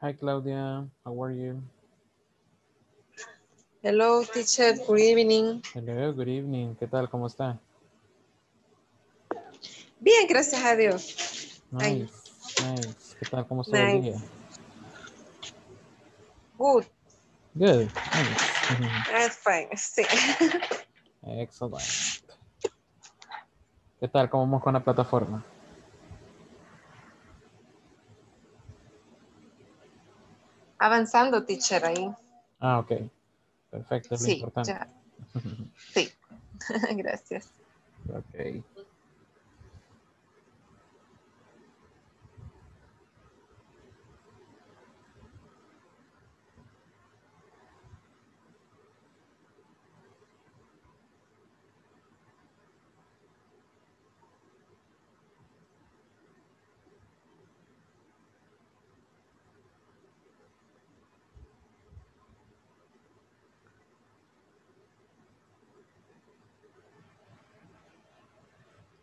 Hi, Claudia. How are you? Hello, teacher. Good evening. Hello, good evening. ¿Qué tal? ¿Cómo está? Bien, gracias a Dios. Ay. Nice, nice. ¿Qué tal? ¿Cómo el Nice. día? Good. Good. Nice. That's fine. Sí. Excellent. ¿Qué tal? ¿Cómo vamos con la plataforma? Avanzando, teacher, ahí. Ah, ok. Perfecto, es Sí, importante. ya. Sí. Gracias. ok.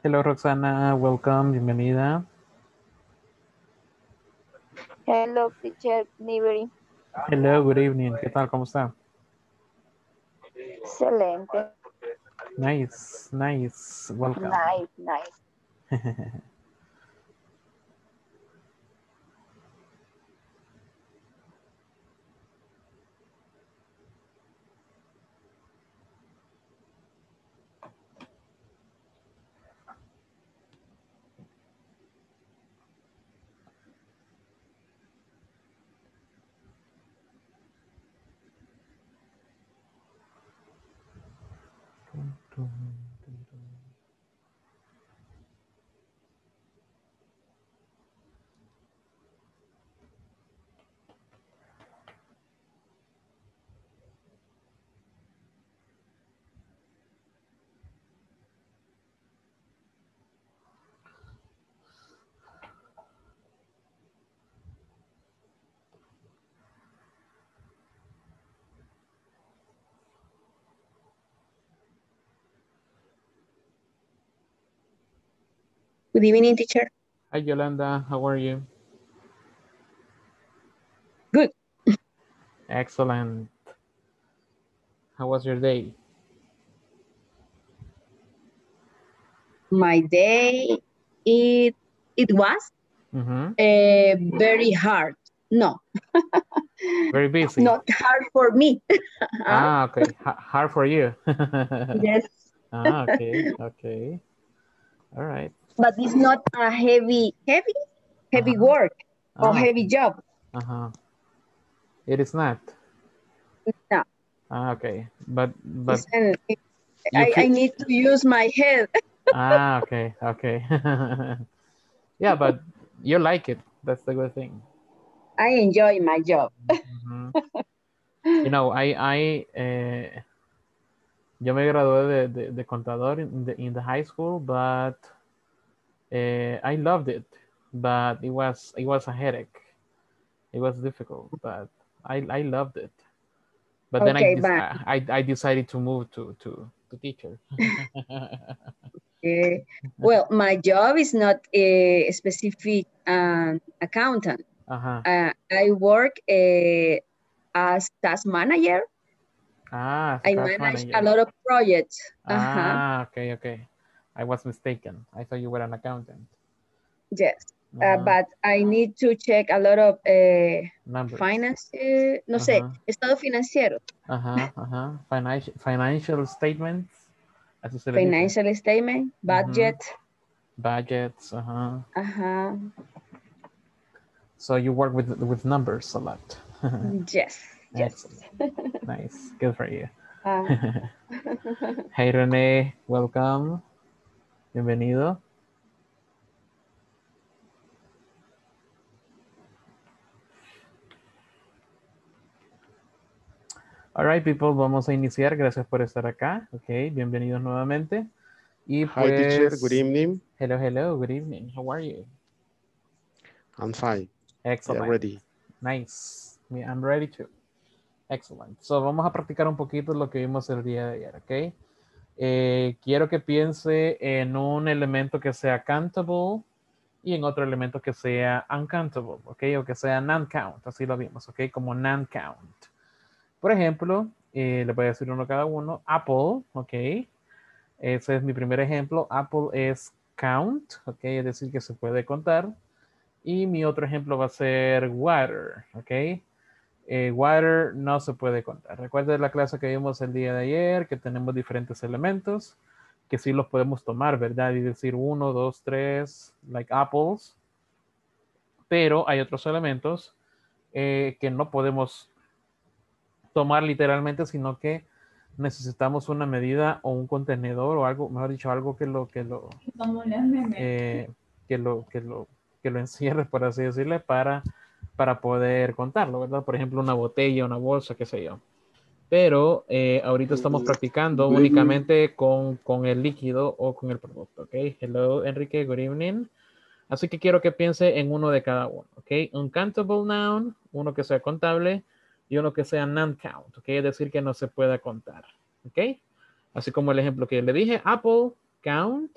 Hello, Roxana. Welcome. Bienvenida. Hello, teacher Niberi. Hello, good evening. ¿Qué tal? ¿Cómo está? Excelente. Nice, nice. Welcome. Nice, nice. Good evening, teacher. Hi, Yolanda. How are you? Good. Excellent. How was your day? My day, it it was Mhm. uh, very hard. No, Very busy. not hard for me. Ah, okay. Ha- hard for you. yes, ah, okay. Okay. All right. But it's not a heavy, heavy, heavy Uh-huh. work or Ah, heavy job. Uh-huh. It is not. No, Ah, okay. But but an- I, I need to use my head. ah, okay, okay. yeah, but you like it. That's the good thing. I enjoy my job. Mhm. You know, I, I, eh, yo me gradué de, de, de contador in the, in the high school, but eh, I loved it. But it was, it was a headache. It was difficult, but I, I loved it. But then I, Okay, but- I, I decided to move to, to, to teacher. Uh, well, my job is not a specific um, accountant. Ajá. Uh, I work uh, as task manager. Ah, I manage manager. a lot of projects. Uh-huh. Ah, okay, okay. I was mistaken. I thought you were an accountant. Yes, uh, Ajá. but I need to check a lot of uh, Numbers. finance, uh, no sé, estado financiero, Ajá, ajá. Financial, financial statements. Así se le dice. financial statement, budget, Budgets. Ajá. ajá, So you work with with numbers a lot. yes, yes. Nice. Good for you. Uh, Hey Renee, welcome. Bienvenido. All right, people, vamos a iniciar. Gracias por estar acá. Ok, bienvenidos nuevamente. Y Hi, teacher. pues, Good evening. Hello, hello. Good evening. How are you? I'm fine. Excellent. Yeah, ready. Nice. I'm ready too. Excellent. So, vamos a practicar un poquito lo que vimos el día de ayer, ¿ok? Eh, quiero que piense en un elemento que sea countable y en otro elemento que sea uncountable, ¿ok? O que sea non-count, así lo vimos, ¿ok? Como non-count. Por ejemplo, eh, le voy a decir uno cada uno. Apple, ¿ok? Ese es mi primer ejemplo. Apple es count, ¿ok? Es decir, que se puede contar. Y mi otro ejemplo va a ser water, ¿ok? Eh, water no se puede contar. Recuerden la clase que vimos el día de ayer, que tenemos diferentes elementos, que sí los podemos tomar, ¿verdad? Y decir uno, dos, tres, like apples. Pero hay otros elementos eh, que no podemos tomar literalmente, sino que necesitamos una medida o un contenedor o algo, mejor dicho, algo que lo que lo, eh, que lo, que lo, que lo encierre, por así decirle, para para poder contarlo, ¿verdad? Por ejemplo, una botella, una bolsa, qué sé yo. Pero eh, ahorita estamos practicando únicamente con, con, el líquido o con el producto, ¿ok? Hello, Enrique, good evening. Así que quiero que piense en uno de cada uno, ¿ok? Un countable noun, uno que sea contable y uno que sea non-count, ¿ok? Es decir, que no se pueda contar, ¿ok? Así como el ejemplo que le dije, apple, count,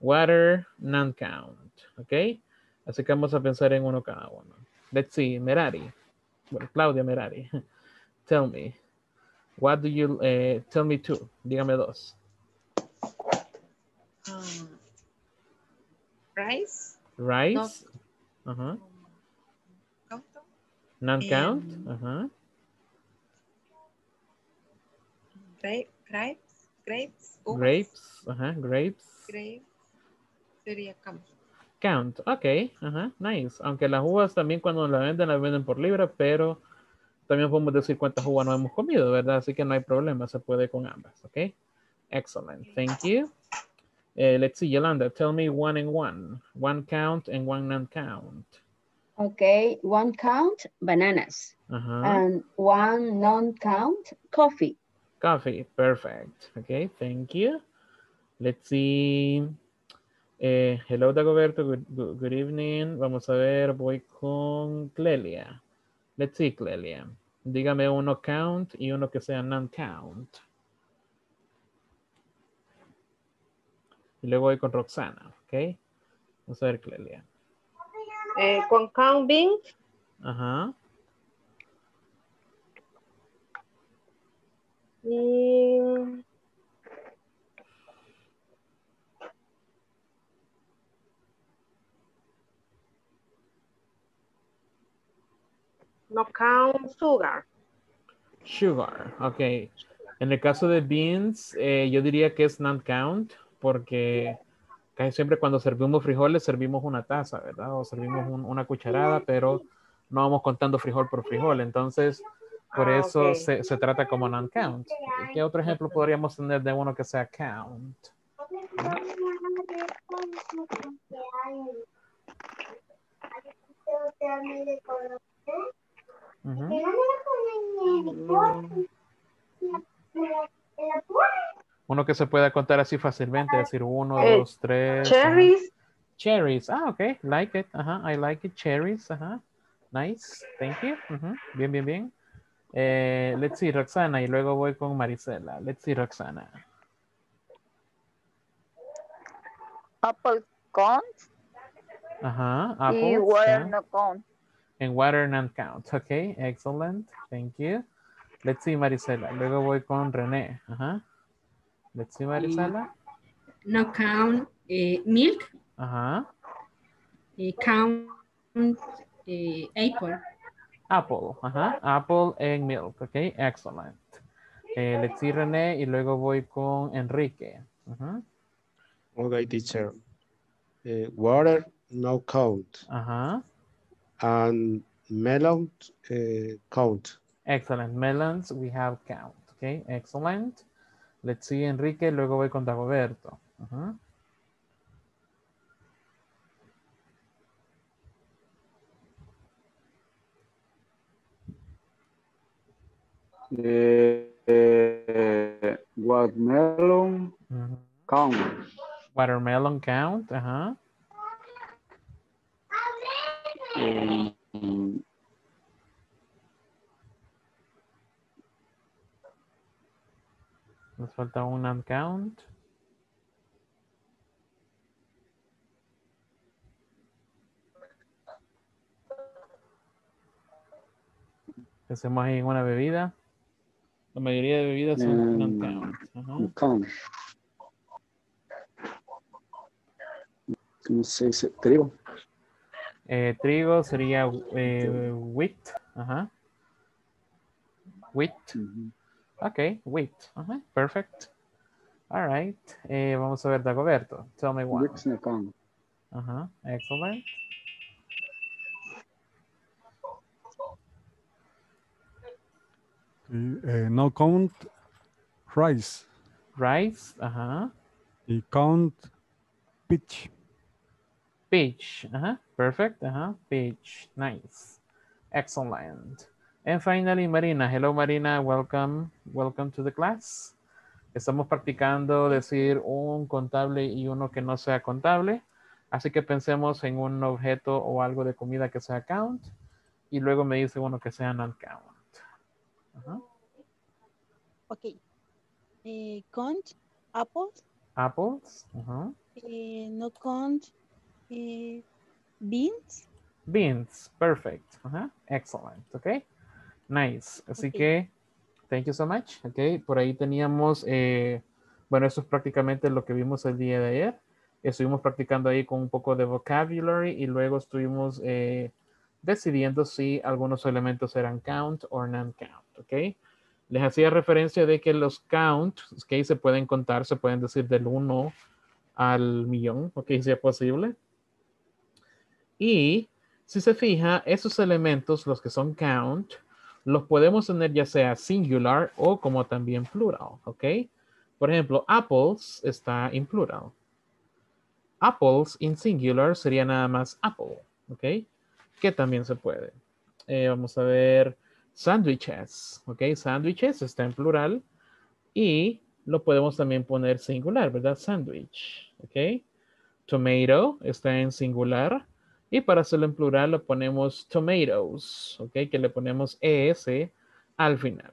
water, non-count, ¿ok? Así que vamos a pensar en uno cada uno. Let's see, Merari. Bueno, Claudia Merari. Tell me. What do you, uh, tell me two. Dígame dos. Um, rice. Rice. No. Uh -huh. Non-count. Uh -huh. grape, grapes. Grapes. Grapes. Uh -huh. Grapes. Grapes. Sería. Count. Ok. Ajá. Nice. Aunque las uvas también cuando las venden, las venden por libra, pero también podemos decir cuántas uvas no hemos comido, ¿verdad? Así que no hay problema. Se puede con ambas. Ok. Excellent. Thank you. Eh, let's see, Yolanda, tell me one and one. One count and one non-count. Okay, one count, bananas. And one non-count, coffee. Coffee, perfect. Okay, thank you. Let's see. Eh, hello, Dagoberto. Good, good, good evening. Vamos a ver, voy con Clelia. Let's see, Clelia. Dígame uno count y uno que sea non-count. Y luego voy con Roxana, ¿ok? Vamos a ver, Clelia. Eh, con count beans, Ajá. y no count sugar. Sugar, ok. En el caso de beans, eh, yo diría que es non-count porque casi siempre cuando servimos frijoles servimos una taza, ¿verdad? O servimos un- una cucharada, pero no vamos contando frijol por frijol. Entonces, por Ah, eso se, se trata como non-count. ¿Qué otro ejemplo podríamos tener de uno que sea count? Uno que se pueda contar así fácilmente, decir uno, Eh, dos, tres. ajá. Cherries, Cherries. Ah, ok. Like it. Ajá. I like it. Cherries. Ajá. Nice. Thank you. Bien, bien, bien. Eh, let's see, Roxana. Y luego voy con Marisela. Let's see, Roxana. Apple count Ajá. y Apples. water yeah. no count. And water non count. Ok. Excellent. Thank you. Let's see, Marisela. Luego voy con René. Ajá. Let's see, Marisela. no count eh, milk, Ajá. eh, count eh, apple. Apple, ajá, apple and milk, ok, excellent. Eh, let's see René y luego voy con Enrique. Ajá, Okay, teacher. Uh, water, no count. ajá, And melon, uh, count. excellent. Melons, we have count, ok, excellent. Let's see Enrique, luego voy con Dagoberto. Ajá, Eh, eh, watermelon ujú. count. Watermelon count, ajá. Eh, Nos falta un uncount. hacemos ahí en una bebida? La mayoría de bebidas son um, mm, uncount. Uh -huh. uncount. Te digo. Eh, trigo sería eh, wheat. Ajá. Wheat. Ok, wheat. Ajá. Perfect. All right. Eh, vamos a ver, Dagoberto. Tell me one. Ajá. Excellent. Y, eh, no count rice Rice. Ajá. y count peach. Peach. Uh-huh. Perfect. Uh-huh. Peach. Nice. Excellent. And finally, Marina. Hello, Marina. Welcome. Welcome to the class. Estamos practicando decir un contable y uno que no sea contable. Así que pensemos en un objeto o algo de comida que sea count. Y luego me dice uno que sea non-count. Ajá. Okay. Eh, count apples. Apples. Eh, no count eh, beans. Beans. Perfect. Ajá. Excellent. Ok. Nice. Así que, thank you so much. Ok. Por ahí teníamos, eh, bueno, eso es prácticamente lo que vimos el día de ayer. Estuvimos practicando ahí con un poco de vocabulary y luego estuvimos eh, decidiendo si algunos elementos eran count o non-count. Ok. Les hacía referencia de que los count, ok, se pueden contar, se pueden decir del 1 al millón, ok, si es posible. Y si se fija, esos elementos, los que son count, los podemos tener ya sea singular o como también plural, ¿ok? Por ejemplo, apples está en plural. Apples in singular sería nada más apple, ¿ok? Que también se puede. Eh, vamos a ver sandwiches, ¿ok? Sandwiches está en plural y lo podemos también poner singular, ¿verdad? Sandwich, ¿ok? Tomato está en singular. Y para hacerlo en plural lo ponemos tomatoes, ¿ok? Que le ponemos ES al final.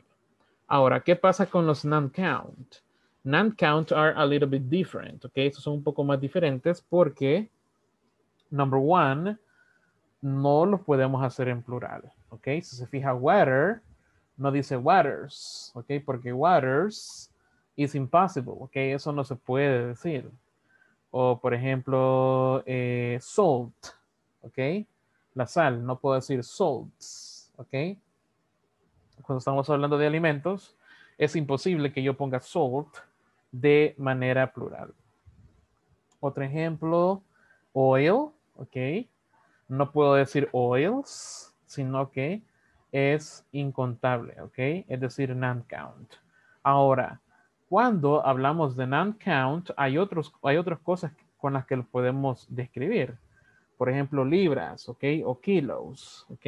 Ahora, ¿qué pasa con los non-count? Non-count are a little bit different, ¿ok? Estos son un poco más diferentes porque, number one, no los podemos hacer en plural, ¿ok? Si se fija, water no dice waters, ¿ok? Porque waters is impossible, ¿ok? Eso no se puede decir. O, por ejemplo, eh, salt, ¿ok? La sal, no puedo decir salts, ¿ok? Cuando estamos hablando de alimentos, es imposible que yo ponga salt de manera plural. Otro ejemplo, oil, ¿ok? No puedo decir oils, sino que es incontable, ¿ok? Es decir, non-count. Ahora, cuando hablamos de non-count, hay, otros, hay otras cosas con las que lo podemos describir. Por ejemplo, libras, ¿ok? O kilos, ¿ok?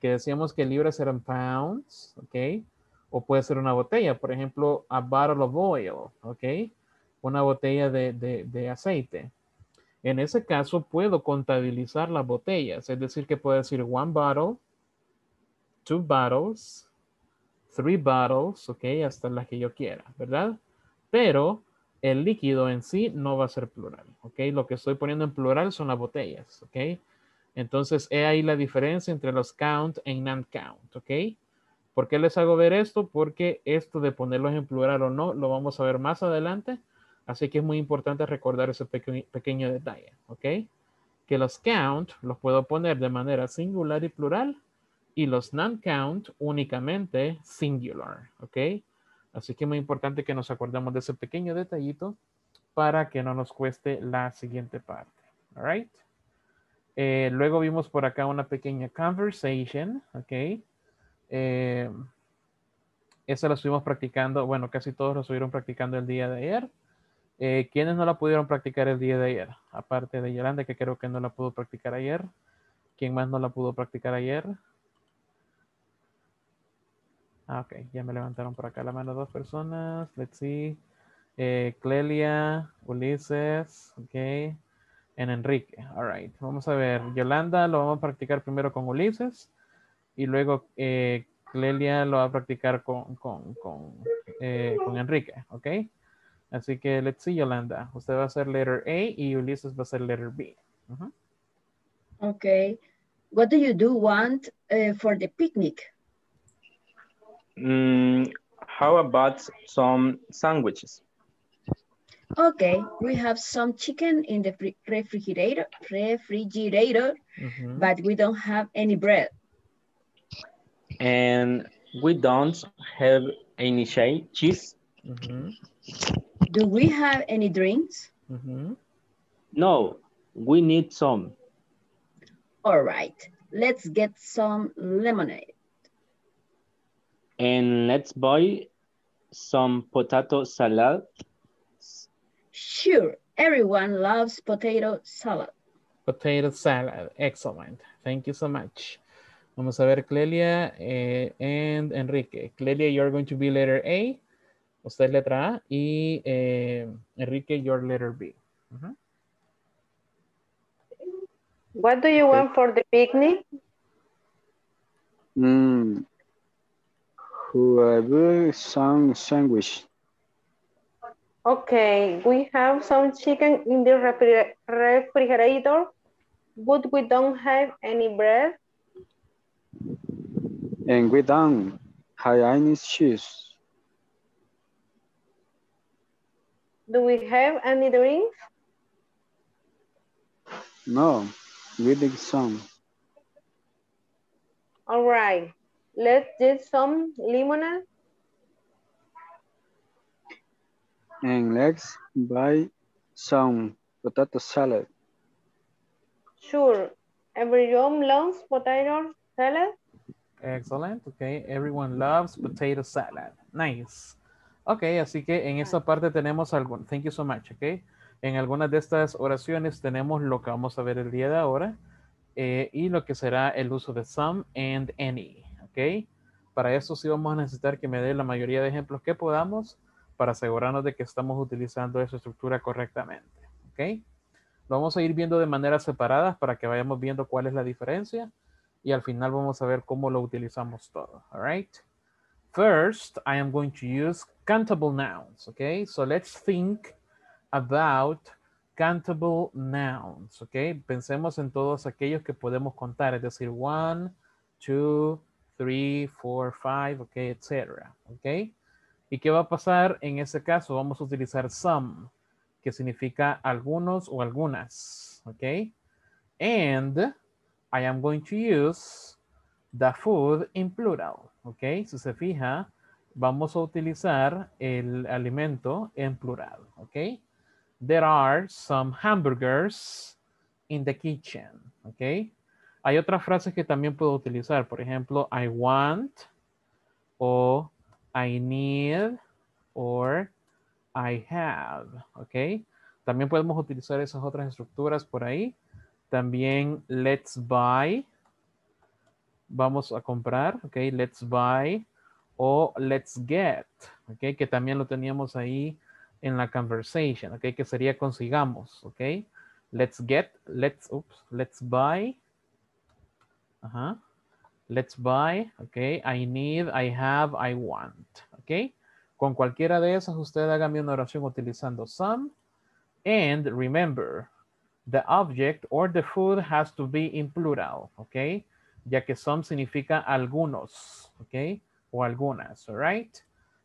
Que decíamos que libras eran pounds, ¿ok? O puede ser una botella, por ejemplo, a bottle of oil, ¿ok? Una botella de, de, de aceite. En ese caso, puedo contabilizar las botellas, es decir, que puedo decir one bottle, two bottles, three bottles, ok, hasta las que yo quiera, ¿verdad? Pero el líquido en sí no va a ser plural, ok. Lo que estoy poniendo en plural son las botellas, ok. Entonces, he ahí la diferencia entre los count y non-count, ok. ¿Por qué les hago ver esto? Porque esto de ponerlos en plural o no, lo vamos a ver más adelante. Así que es muy importante recordar ese peque pequeño detalle, ¿ok? Que los count los puedo poner de manera singular y plural y los non-count únicamente singular, ¿ok? Así que muy importante que nos acordemos de ese pequeño detallito para que no nos cueste la siguiente parte, all right? Eh, luego vimos por acá una pequeña conversation, ¿ok? Eh, esa la estuvimos practicando, bueno, casi todos lo estuvieron practicando el día de ayer. Eh, ¿Quiénes no la pudieron practicar el día de ayer? Aparte de Yolanda, que creo que no la pudo practicar ayer. ¿Quién más no la pudo practicar ayer? Ah, ok, ya me levantaron por acá la mano dos personas. Let's see. Eh, Clelia, Ulises, ok. En Enrique. All right. Vamos a ver. Yolanda lo vamos a practicar primero con Ulises. Y luego eh, Clelia lo va a practicar con, con, con, eh, con Enrique. Ok. Así que let's see, Yolanda. Usted va a hacer letter A y Ulises va a hacer letter B. Uh -huh. Okay. What do you do want for the picnic? Mm, how about some sandwiches? Okay, we have some chicken in the fri- refrigerator, refrigerator, Mhm. but we don't have any bread. And we don't have any che- cheese? Mhm. Do we have any drinks? Mhm. No, we need some. All right, let's get some lemonade. And let's buy some potato salad. Sure, everyone loves potato salad. Potato salad. Excellent. Thank you so much. Vamos a ver Clelia eh, and Enrique. Clelia, you're going to be letter A. Usted es letra A. Y eh, Enrique, you're letter B. Ujú. What do you want for the picnic? Mm, whoever some sandwich. Okay, we have some chicken in the refri- refrigerator, but we don't have any bread. And we don't have any cheese. Do we have any drinks? No, we need some. All right, let's get some lemonade. And let's buy some potato salad. Sure, everyone loves potato salad. Excellent. Ok. Everyone loves potato salad. Nice. Ok, así que en esta parte tenemos algún. Thank you so much. Ok. En algunas de estas oraciones tenemos lo que vamos a ver el día de ahora eh, y lo que será el uso de some and any. Ok. Para eso sí vamos a necesitar que me dé la mayoría de ejemplos que podamos para asegurarnos de que estamos utilizando esa estructura correctamente. Ok. Lo vamos a ir viendo de manera separadas para que vayamos viendo cuál es la diferencia y al final vamos a ver cómo lo utilizamos todo. All right. First, I am going to use countable nouns. Okay, so let's think about countable nouns. Okay, pensemos en todos aquellos que podemos contar, es decir, one, two, three, four, five, okay, etcétera. Okay, ¿y qué va a pasar en ese caso? Vamos a utilizar some, que significa algunos o algunas. Okay, and I am going to use the food in plural. Ok, si se fija, vamos a utilizar el alimento en plural. Ok, there are some hamburgers in the kitchen. Ok, hay otras frases que también puedo utilizar. Por ejemplo, I want o I need or I have. Ok, también podemos utilizar esas otras estructuras por ahí. También let's buy. Vamos a comprar, ok, let's buy o let's get, ok, que también lo teníamos ahí en la conversation, ok, que sería consigamos, ok. Let's get, let's, oops, let's buy. Ajá. Let's buy, ok. I need, I have, I want, ok. Con cualquiera de esas, usted hágame una oración utilizando some. And remember, the object or the food has to be in plural, okay? Ya que some significa algunos, okay? O algunas, all right?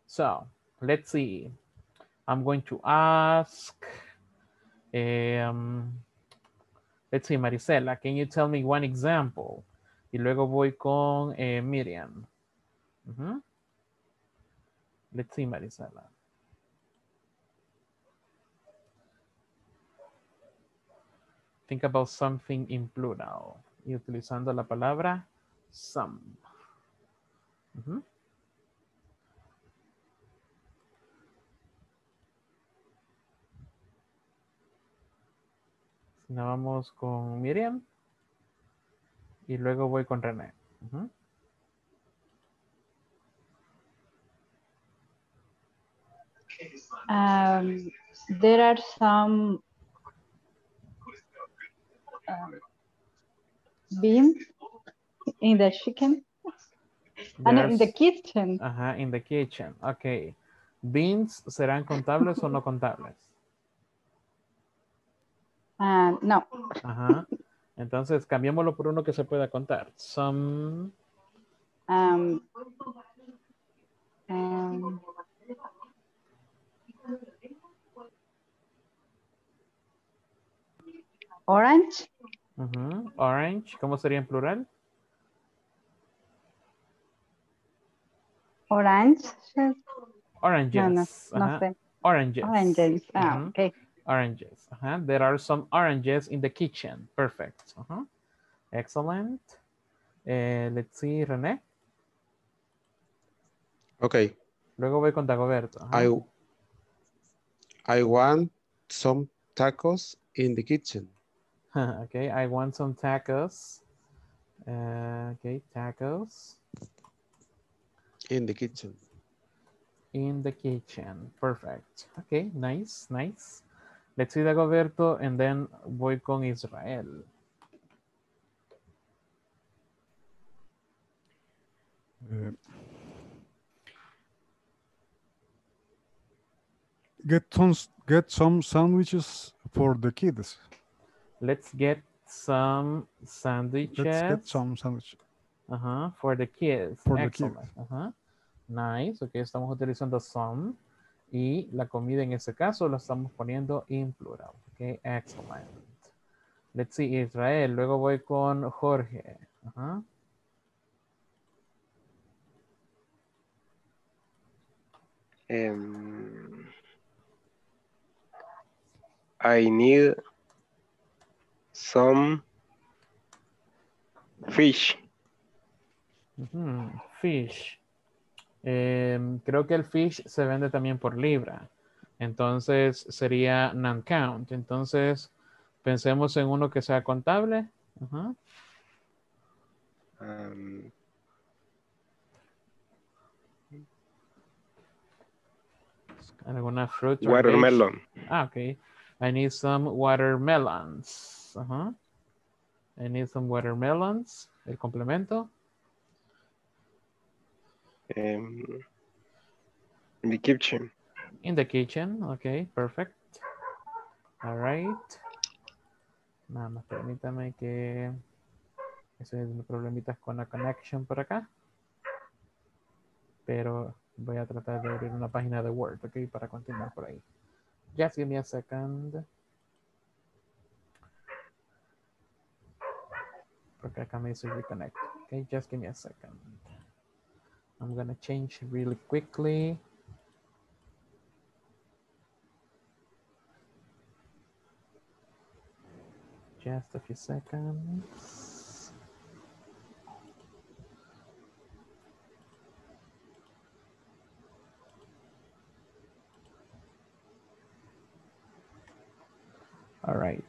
So, let's see. I'm going to ask, um, let's see, Marisela, can you tell me one example? Y luego voy con eh, Miriam. Let's see, Marisela. Think about something in plural. Y utilizando la palabra some. No, vamos con Miriam. Y luego voy con René. Um, there are some um, beans in the chicken. Ah, no, in the kitchen. Ajá, in the kitchen. Ok. Beans, ¿serán contables o no contables? Ah, no. Ajá. Entonces, cambiémoslo por uno que se pueda contar. Some, Um, Um, orange. Ujú, Orange, ¿cómo sería en plural? Orange. Oranges. No, no, no sé. Oranges. Oranges. Ah, Ujú. okay. Oranges. ajá. There are some oranges in the kitchen. Perfect. ajá. Excellent. Eh, let's see, René. Okay. Luego voy con Dagoberto. ajá. I I want some tacos in the kitchen. okay, I want some tacos. Uh, okay, tacos In the kitchen. in the kitchen. Perfect. Okay, nice, nice. Let's see Dagoberto and then voy con Israel. Uh, get some get some sandwiches for the kids. Let's get some sandwiches. Let's get some sandwiches. Ajá, for the kids. For the kids. Excellent. Ajá. Nice. Ok, estamos utilizando some. Y la comida en ese caso la estamos poniendo en plural. Ok, excellent. Let's see, Israel. Luego voy con Jorge. Um, I need some fish. Fish. Em, creo que el fish se vende también por libra. Entonces sería non-count. Entonces pensemos en uno que sea contable. Ajá. Um, Alguna fruit or watermelon. Ah, okay. I need some watermelons. Ajá. I need some watermelons. El complemento. Um, in the kitchen. In the kitchen. Okay, perfect. All right. Nada más permítame que... Estoy teniendo problemitas con la connection por acá. Pero voy a tratar de abrir una página de Word, ok, para continuar por ahí. Just give me a second. Porque acá me dice reconnect. Okay, just give me a second. I'm gonna change really quickly. Just a few seconds. All right.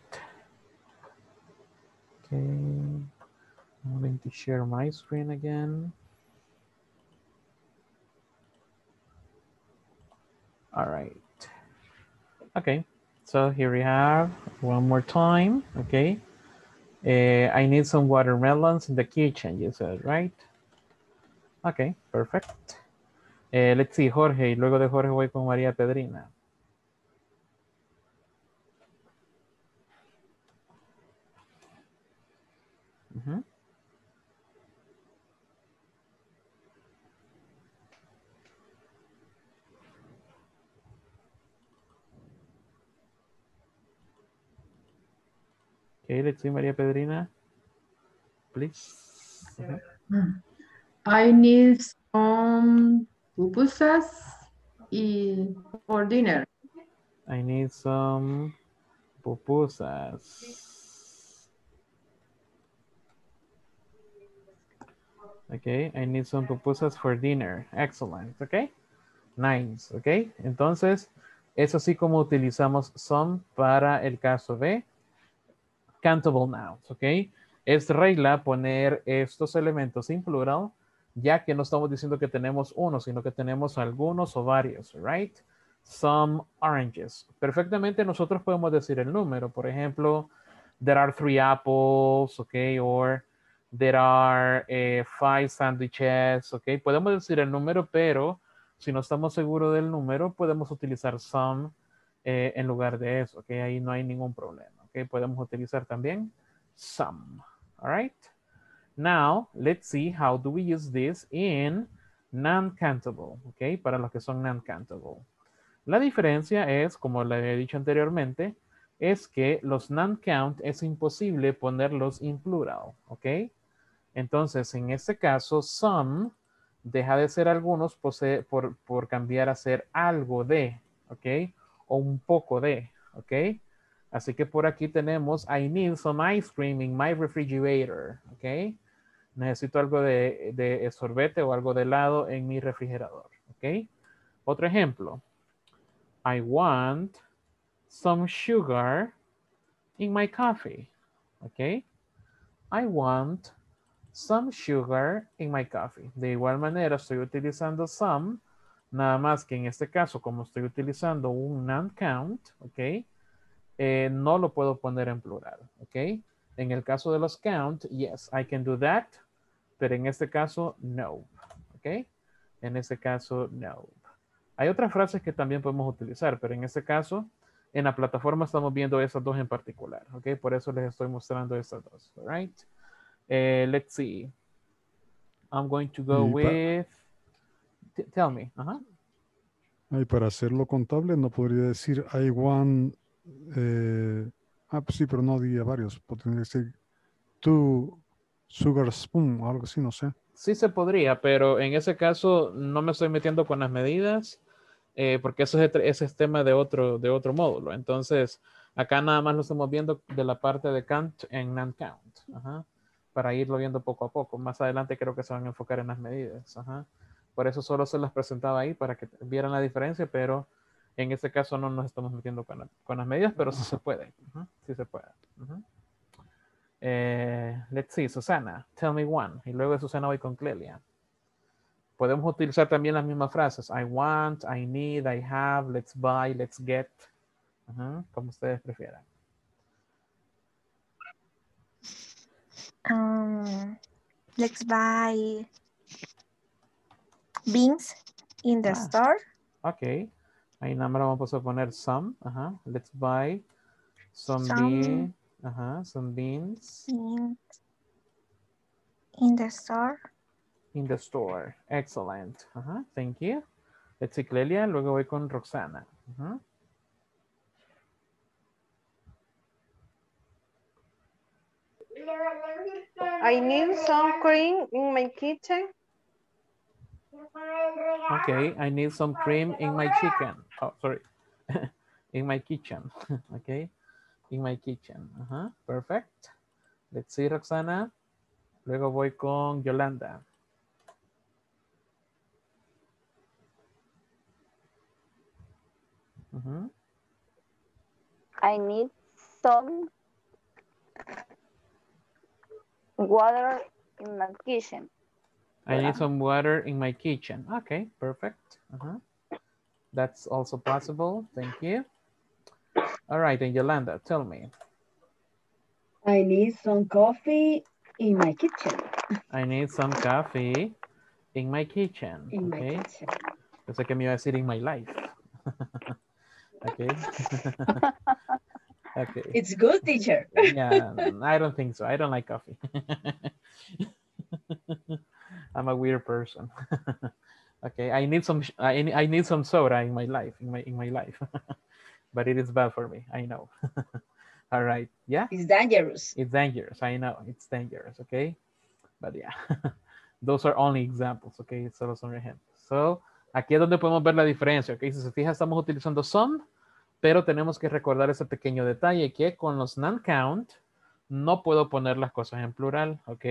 Okay. I'm going to share my screen again. All right. Okay. So here we have one more time. Okay. Eh, I need some watermelons in the kitchen, you said, right? Okay, perfect. Eh, let's see, Jorge. Luego de Jorge voy con María Pedrina. Okay, let's see, María Pedrina. Please. I need some pupusas y for dinner. I need some pupusas. Okay, I need some pupusas for dinner. Excellent, okay? Nice, okay? Entonces, es así como utilizamos some para el caso de countable nouns, okay? Es regla poner estos elementos en plural, ya que no estamos diciendo que tenemos uno, sino que tenemos algunos o varios, right? Some oranges. Perfectamente nosotros podemos decir el número. Por ejemplo, there are three apples, okay? Or there are eh, five sandwiches, okay? Podemos decir el número, pero si no estamos seguros del número, podemos utilizar some eh, en lugar de eso, okay? Ahí no hay ningún problema, Podemos utilizar también some, all right? Now, let's see how do we use this in non-countable, ¿ok? Para los que son non-countable. La diferencia es, como le había dicho anteriormente, es que los non-count es imposible ponerlos en plural, ¿ok? Entonces, en este caso, some deja de ser algunos por, por cambiar a ser algo de, ¿ok? O un poco de, ¿ok? Así que por aquí tenemos, I need some ice cream in my refrigerator, ¿ok? Necesito algo de, sorbete o algo de helado en mi refrigerador, ¿ok? Otro ejemplo. I want some sugar in my coffee, ¿ok? I want some sugar in my coffee. De igual manera, estoy utilizando some, nada más que en este caso, como estoy utilizando un non-count, ¿ok? Eh, no lo puedo poner en plural, ¿ok? En el caso de los count, yes, I can do that, pero en este caso, no, ¿ok? En este caso, no. Hay otras frases que también podemos utilizar, pero en este caso, en la plataforma estamos viendo esas dos en particular, ¿ok? Por eso les estoy mostrando estas dos, all right? Eh, let's see. I'm going to go with, tell me, ajá. Y para hacerlo contable no podría decir I want, eh, ah, pues sí, pero no diría varios, podría decir two sugar spoon o algo así, no sé. Sí se podría, pero en ese caso no me estoy metiendo con las medidas eh, porque eso es, ese es tema de otro, de otro módulo. Entonces, acá nada más lo estamos viendo de la parte de count en non-count. Para irlo viendo poco a poco. Más adelante creo que se van a enfocar en las medidas. Por eso solo se las presentaba ahí para que vieran la diferencia, pero en este caso no nos estamos metiendo con, la- con las medidas, pero sí se puede. Sí se puede. Eh, let's see, Susana, tell me one. Y luego de Susana voy con Clelia. Podemos utilizar también las mismas frases. I want, I need, I have, let's buy, let's get. Como ustedes prefieran. Um, let's buy beans in the Ah. store. Ok. Ahí nada más le vamos a poner some. Ajá. Let's buy some, Some. bean. Ajá. Some beans In, in the store. in the store. Excellent. Ajá. Thank you. Let's see, Clelia. Luego voy con Roxana. Ujú. I need some cream in my kitchen. Okay, I need some cream in my chicken. Oh, sorry. in my kitchen. okay, in my kitchen. Ajá, perfect. Let's see, Roxana. Luego voy con Yolanda. Ujú. I need some water in my kitchen. I need some water in my kitchen. Okay, perfect. Uh-huh. That's also possible. Thank you. All right, and Yolanda, tell me. I need some coffee in my kitchen. I need some coffee in my kitchen. In my okay. kitchen. Pensé que me iba a decir in my life. okay. okay. It's good, teacher. yeah, I don't think so. I don't like coffee. I'm a weird person. okay, I need some. I, I need some soda in my life. In my in my life, but it is bad for me. I know. All right. Yeah. It's dangerous. It's dangerous. I know. It's dangerous. Okay. But yeah, those are only examples. Okay. Solo son ejemplos. So, aquí es donde podemos ver la diferencia. Ok. Si se fija, estamos utilizando some, pero tenemos que recordar ese pequeño detalle que con los non-count no puedo poner las cosas en plural. Ok.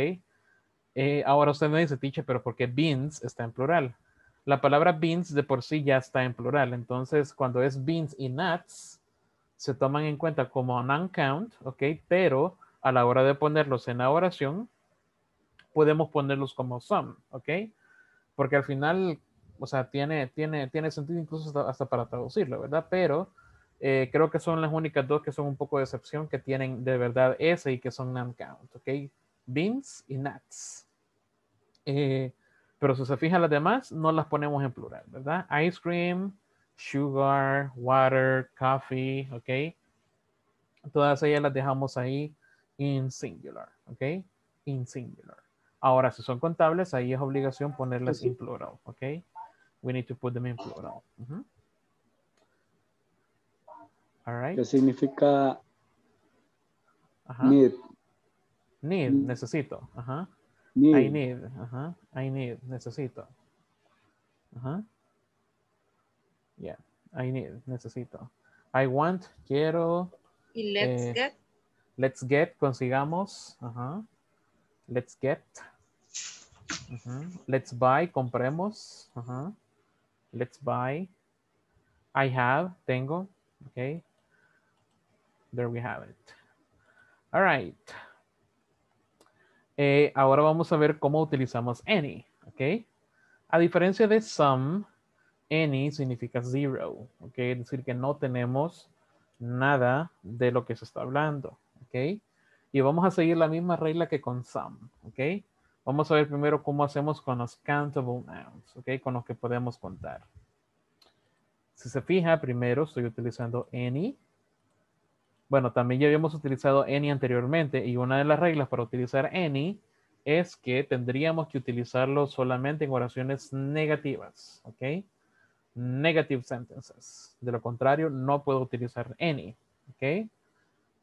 Eh, ahora usted me dice, teacher, pero ¿por qué beans está en plural? La palabra beans de por sí ya está en plural. Entonces, cuando es beans y nuts, se toman en cuenta como non-count, ¿ok? Pero a la hora de ponerlos en la oración, podemos ponerlos como some, ¿ok? Porque al final, o sea, tiene, tiene, tiene sentido incluso hasta, para traducirlo, ¿verdad? Pero eh, creo que son las únicas dos que son un poco de excepción que tienen de verdad ese y que son non-count, ¿ok? Beans y nuts. Eh, pero si se fijan las demás, no las ponemos en plural, ¿verdad? Ice cream, sugar, water, coffee, ¿ok? Todas ellas las dejamos ahí in singular, ¿ok? In singular. Ahora, si son contables, ahí es obligación ponerlas en plural, ¿ok? We need to put them in plural. All right. ¿Qué significa Ajá. need? Need, necesito. Ajá. I Need. need. Ajá. I need, necesito. Ajá. Yeah. I need, necesito. I want, quiero. Y let's eh, get. Let's get, consigamos. Ajá. Let's get. Ujú. Let's buy, compremos. Ajá. Let's buy. I have, tengo. Okay. There we have it. All right. Eh, ahora vamos a ver cómo utilizamos any. Ok. A diferencia de some, any significa zero. Ok. Es decir, que no tenemos nada de lo que se está hablando. Ok. Y vamos a seguir la misma regla que con some. Ok. Vamos a ver primero cómo hacemos con los countable nouns. Ok. Con los que podemos contar. Si se fija, primero estoy utilizando any. Bueno, también ya habíamos utilizado any anteriormente y una de las reglas para utilizar any es que tendríamos que utilizarlo solamente en oraciones negativas, ¿ok? Negative sentences. De lo contrario, no puedo utilizar any, ¿ok?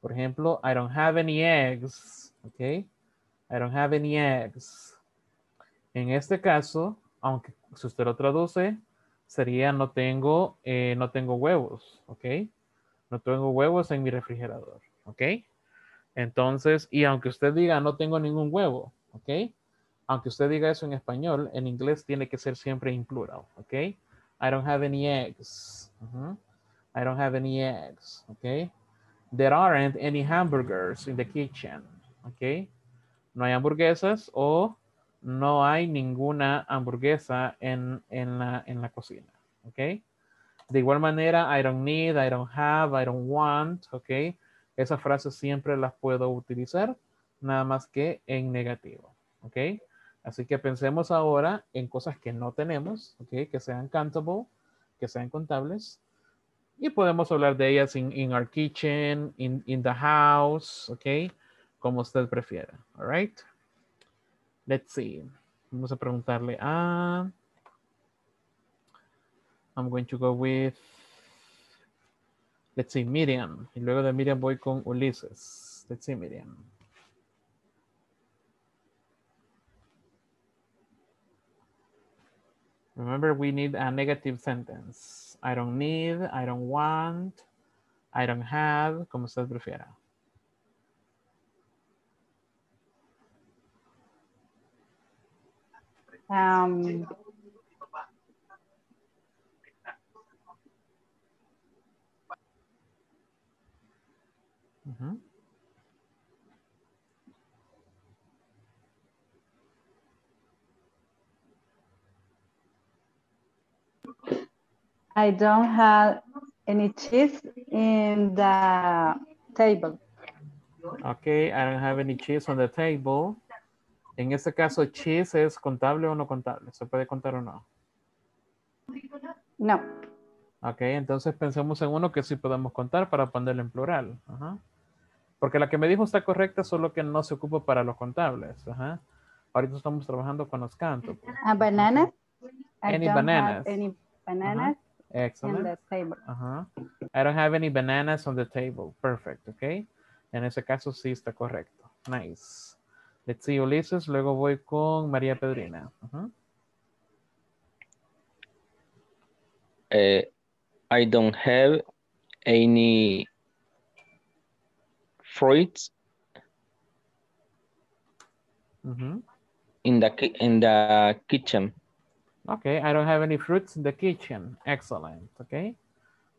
Por ejemplo, I don't have any eggs, ¿ok? I don't have any eggs. En este caso, aunque si usted lo traduce, sería no tengo, eh, no tengo huevos, ¿ok? No tengo huevos en mi refrigerador, ¿ok? Entonces, y aunque usted diga no tengo ningún huevo, ¿ok? Aunque usted diga eso en español, en inglés tiene que ser siempre en plural, ¿ok? I don't have any eggs. I don't have any eggs, ¿ok? There aren't any hamburgers in the kitchen, ¿ok? No hay hamburguesas o no hay ninguna hamburguesa en, en, la, en la cocina, ¿ok? De igual manera, I don't need, I don't have, I don't want, ¿ok? Esas frases siempre las puedo utilizar, nada más que en negativo, ¿ok? Así que pensemos ahora en cosas que no tenemos, ¿ok? Que sean countable, que sean contables. Y podemos hablar de ellas in, in our kitchen, in, in the house, ¿ok? Como usted prefiera, all right? Let's see. Vamos a preguntarle a... I'm going to go with, let's see, Miriam. Y luego de Miriam voy con Ulises. Let's say Miriam. Remember, we need a negative sentence. I don't need, I don't want, I don't have, como usted prefiera. Um, Ujú. I don't have any cheese in the table. Okay, I don't have any cheese on the table. En este caso, cheese es contable o no contable. ¿Se puede contar o no? No. Ok, entonces pensemos en uno que sí podemos contar para ponerlo en plural. Ajá. Porque la que me dijo está correcta, solo que no se ocupa para los contables. Ajá. Ahorita estamos trabajando con los cantos. A banana. I Any bananas? any bananas Excellent. the table. Ajá. I don't have any bananas on the table. Perfect, ok. En ese caso sí está correcto. Nice. Let's see, Ulises. Luego voy con María Pedrina. Ajá. Eh, I don't have any fruits Ujú. Mm-hmm. in the in the kitchen. Okay, I don't have any fruits in the kitchen. Excellent, okay.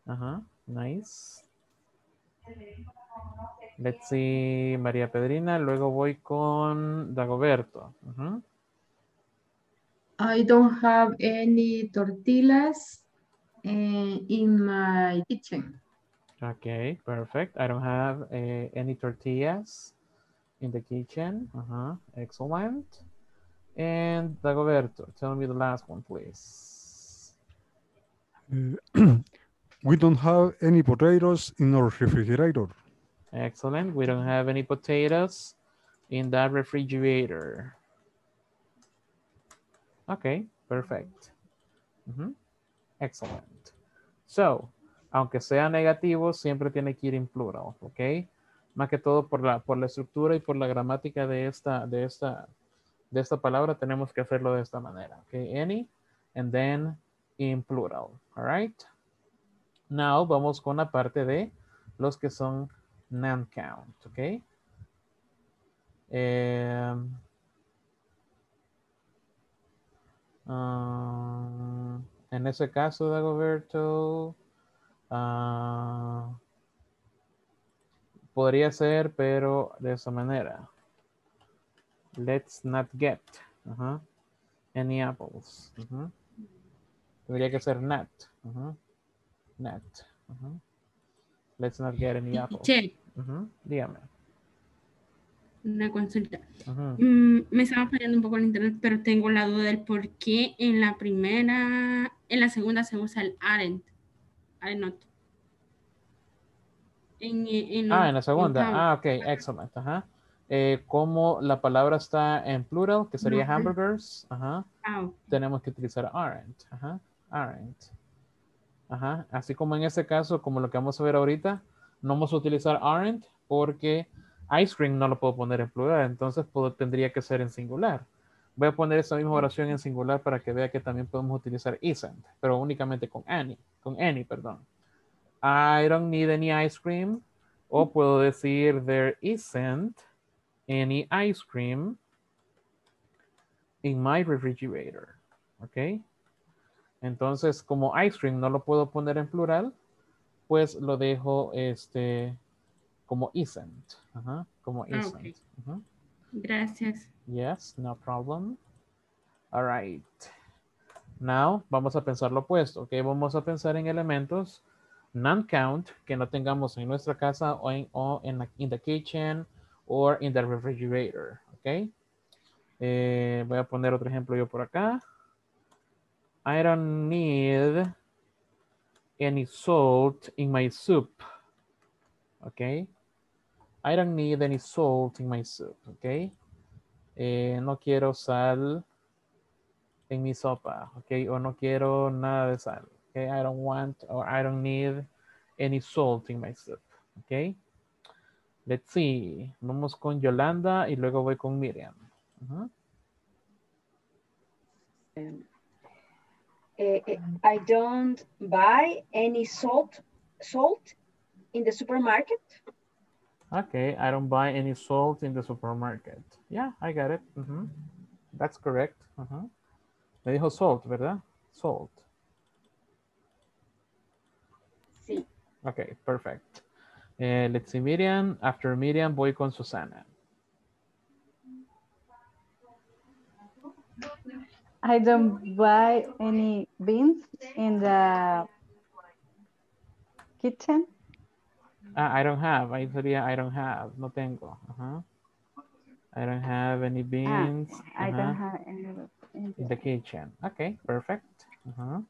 Ajá, nice. Let's see, María Pedrina. Luego voy con Dagoberto. Ujú. I don't have any tortillas eh, in my kitchen. Okay, perfect. I don't have eh, any tortillas in the kitchen. Uh-huh. Excellent. And Dagoberto, tell me the last one, please. Eh, we don't have any potatoes in our refrigerator. Excellent. We don't have any potatoes in that refrigerator. Okay, perfect. Ujú. Excellent. So, aunque sea negativo, siempre tiene que ir en plural, ¿ok? Más que todo por la, por la estructura y por la gramática de esta, de esta, de esta palabra, tenemos que hacerlo de esta manera, ¿ok? Any, and then in plural, all right? Now, vamos con la parte de los que son non-count, ¿ok? Em, ah, en ese caso, Dagoberto, ah, podría ser, pero de esa manera. Let's not get any apples. ujú. Tendría que ser not. Not. Let's not get any apples. Che, Dígame. una consulta. Mm, me estaba fallando un poco el internet, pero tengo la duda del por qué en la primera, en la segunda se usa el aren't. I not. En, en Ah, en la segunda. Ah, ok, excellent. Ajá. Eh, como la palabra está en plural, que sería hamburgers, ajá, Ah, tenemos que utilizar aren't. Ajá, aren't. Ajá. Así como en este caso, como lo que vamos a ver ahorita, no vamos a utilizar aren't porque ice cream no lo puedo poner en plural, entonces puedo- tendría que ser en singular. Voy a poner esa misma oración en singular para que vea que también podemos utilizar isn't, pero únicamente con any, con any, perdón. I don't need any ice cream. O puedo decir there isn't any ice cream in my refrigerator. ¿Ok? Entonces, como ice cream no lo puedo poner en plural, pues lo dejo este como isn't. Como Ah, isn't. Gracias. Yes, no problem. All right. Now, vamos a pensar lo opuesto, ¿ok? Vamos a pensar en elementos non-count que no tengamos en nuestra casa o en, o la, in the kitchen or in the refrigerator, ¿ok? Eh, voy a poner otro ejemplo yo por acá. I don't need any salt in my soup, ¿ok? I don't need any salt in my soup, okay? Eh, no quiero sal en mi sopa, okay? O no quiero nada de sal, okay? I don't want or I don't need any salt in my soup, okay? Let's see. Vamos con Yolanda y luego voy con Miriam. Ujú. Eh, eh, I don't buy any salt salt in the supermarket. Okay, I don't buy any salt in the supermarket. Yeah, I got it. Ujú. That's correct. Ujú. Me dijo salt, ¿verdad? Salt. Sí. Okay, perfect. Eh, let's see, Miriam. After Miriam, voy con Susana. I don't buy any beans in the kitchen. Ah, I don't have. Ahí sería I don't have. No tengo. Ajá. I don't have any beans. I Ajá. don't have any in In the kitchen. Okay, perfect. Ajá.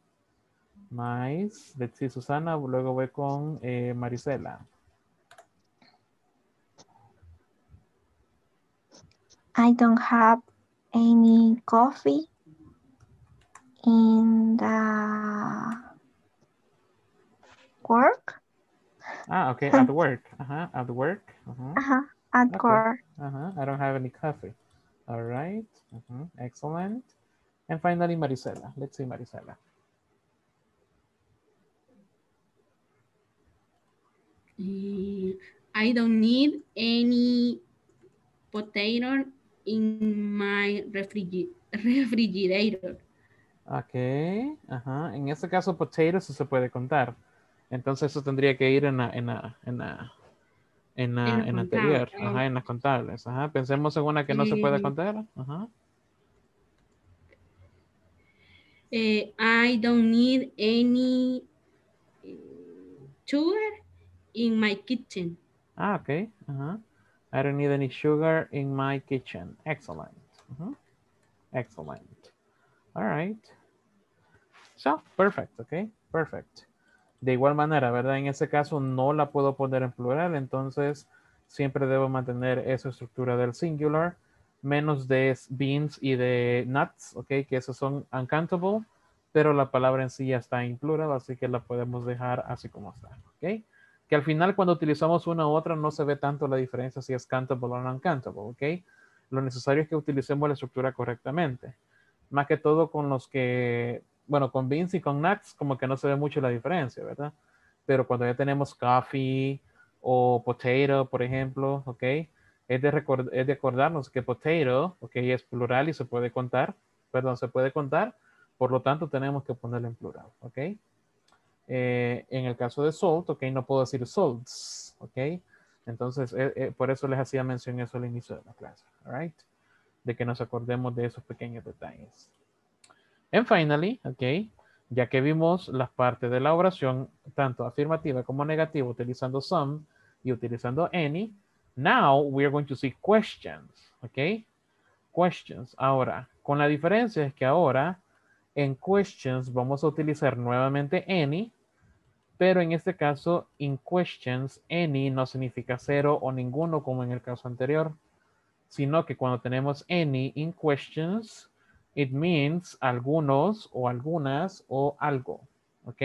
Nice. Let's see, Susana. Luego voy con eh, Marisela. I don't have any coffee in the work. Ah, okay, at work. Ajá, at work. Ajá. Uh-huh, at Okay. work. Uh-huh. I don't have any coffee. All right. Mhm. Excellent. And finally, Marisela. Let's see, Marisela. I don't need any potato in my refrigi- refrigerator. Ok. Ajá. En este caso, potato sí se puede contar. Entonces, eso tendría que ir en la, en la, en la, en la, En la en anterior. contable, Ajá, en las contables. Ajá. Pensemos en una que no se puede Eh, contar. Ajá. Eh, I don't need any eh, sugar in my kitchen. Ah, ok. Ajá. I don't need any sugar in my kitchen. Excellent. Excellent. All right. So, perfect, ok. Perfect. De igual manera, ¿verdad? En ese caso no la puedo poner en plural, entonces siempre debo mantener esa estructura del singular menos de beans y de nuts, ¿ok? Que esos son uncountable, pero la palabra en sí ya está en plural, así que la podemos dejar así como está, ¿ok? Que al final cuando utilizamos una u otra no se ve tanto la diferencia si es countable o no ¿ok? Lo necesario es que utilicemos la estructura correctamente. Más que todo con los que, bueno, con beans y con nuts como que no se ve mucho la diferencia, ¿verdad? Pero cuando ya tenemos coffee o potato, por ejemplo, ¿ok? Es de, record- es de acordarnos que potato, ¿ok? Es plural y se puede contar, perdón, se puede contar, por lo tanto tenemos que ponerlo en plural, ¿ok? Eh, en el caso de salt, ¿ok? No puedo decir salts, ¿ok? Entonces, eh, eh, por eso les hacía mención eso al inicio de la clase, all right? De que nos acordemos de esos pequeños detalles. And finally, ¿ok? Ya que vimos las partes de la oración, tanto afirmativa como negativa, utilizando some y utilizando any, now we are going to see questions, ¿ok? Questions. Ahora, con la diferencia es que ahora en questions vamos a utilizar nuevamente any, pero en este caso, in questions, any no significa cero o ninguno como en el caso anterior, sino que cuando tenemos any in questions, it means algunos o algunas o algo, ¿ok?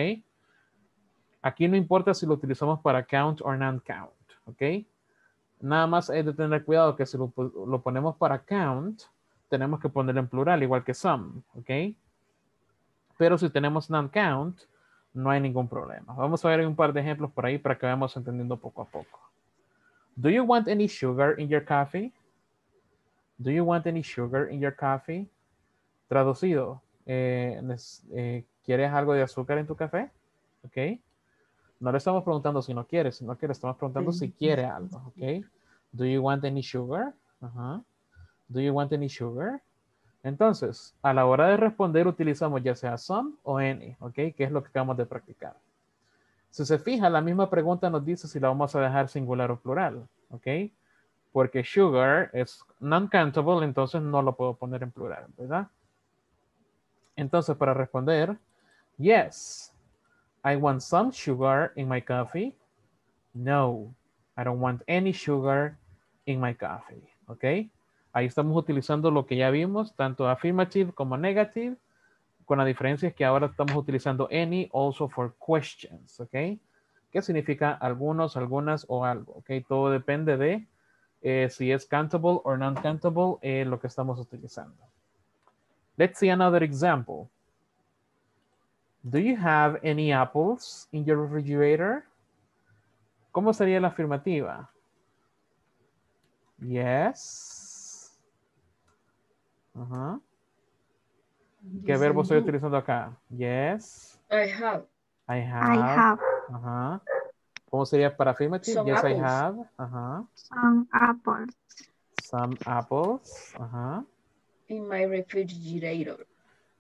Aquí no importa si lo utilizamos para count o non-count, ¿ok? Nada más hay de tener cuidado que si lo, lo ponemos para count, tenemos que ponerlo en plural, igual que some, ¿ok? Pero si tenemos non-count, no hay ningún problema. Vamos a ver un par de ejemplos por ahí para que vayamos entendiendo poco a poco. Do you want any sugar in your coffee? Do you want any sugar in your coffee? Traducido, eh, eh, ¿quieres algo de azúcar en tu café? ¿Ok? No le estamos preguntando si no quiere, sino que le estamos preguntando si quiere algo, ¿ok? Do you want any sugar? Ajá. Do you want any sugar? Entonces, a la hora de responder utilizamos ya sea some o any, ¿ok? Que es lo que acabamos de practicar. Si se fija, la misma pregunta nos dice si la vamos a dejar singular o plural, ¿ok? Porque sugar es non-countable, entonces no lo puedo poner en plural, ¿verdad? Entonces, para responder, yes, I want some sugar in my coffee. No, I don't want any sugar in my coffee, ¿ok? Ahí estamos utilizando lo que ya vimos, tanto affirmative como negative, con la diferencia es que ahora estamos utilizando any also for questions, ¿ok? ¿Qué significa algunos, algunas o algo? ¿Ok? Todo depende de eh, si es countable o non-countable eh, lo que estamos utilizando. Let's see another example. Do you have any apples in your refrigerator? ¿Cómo sería la afirmativa? Yes. Ajá. ¿Qué Yes, verbo I estoy do. utilizando acá? Yes. I have. I have. have. Ajá. ¿Cómo sería para affirmative? Some yes, I apples. have. Ajá. Some apples. Some apples. Ajá. In my refrigerator.